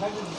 Thank you.